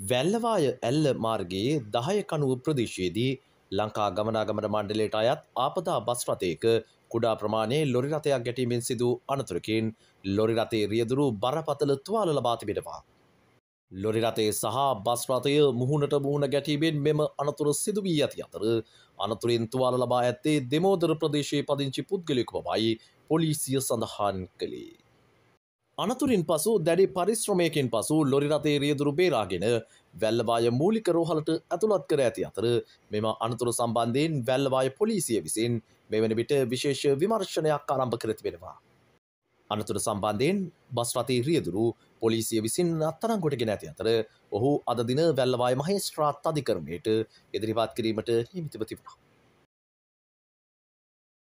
වැල්ලවාය ඇල්ල මාර්ගයේ දහය කනුව ප්‍රදේශයේදී ලංකා ගමනාගමන මණ්ඩලයට අයත් ආපදා බස් රථයක කුඩා ප්‍රමාණයේ ලොරි රථයක් ගැටීමෙන් සිදු අනතුරකින් ලොරි රථයේ රියදුරු බරපතල තුවාල ලබා තිබෙනවා. ලොරි රථය සහ බස් රථය මුහුණට මුහුණ ගැටීමෙන් මෙම අනතුර සිදු වී ඇති අතර අනතුරින් තුවාල ලබා ඇත්තේ දෙමෝදර ප්‍රදේශයේ පදිංචි පුද්ගලයෙකු බවයි පොලිසිය සඳහන් කළේ. අනතුරින් පසු දැඩි පරිශ්‍රමයකින් පසු ලොරි රථයේ රියදුරු බේරාගෙන වැල්ලවාය මූලික රෝහලට ඇතුළත් කර ඇති අතර මෙම අනතුරු සම්බන්ධයෙන් වැල්ලවාය පොලිසිය විසින් මෙවන විට විශේෂ විමර්ශනයක් ආරම්භ කර තිබෙනවා. අනතුර සම්බන්ධයෙන් බස් රථයේ රියදුරු පොලිසිය විසින් අත්තරංගොටගෙන ඇති අතර ඔහු අද දින වැල්ලවාය මහේස්ත්‍රාත් අධිකරණයට ඉදිරිපත් කිරීමට නියමිතව තිබුණා.